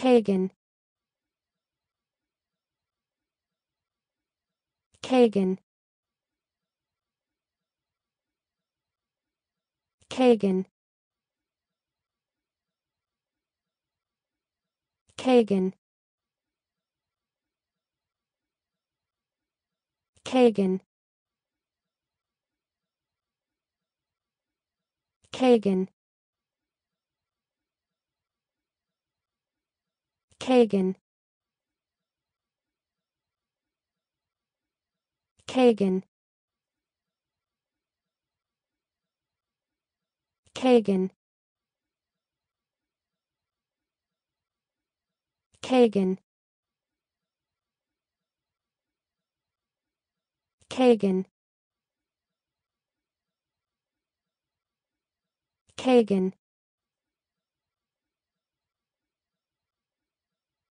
Kagan. Kagan. Kagan. Kagan. Kagan. Kagan Kagan. Kagan. Kagan. Kagan. Kagan. Kagan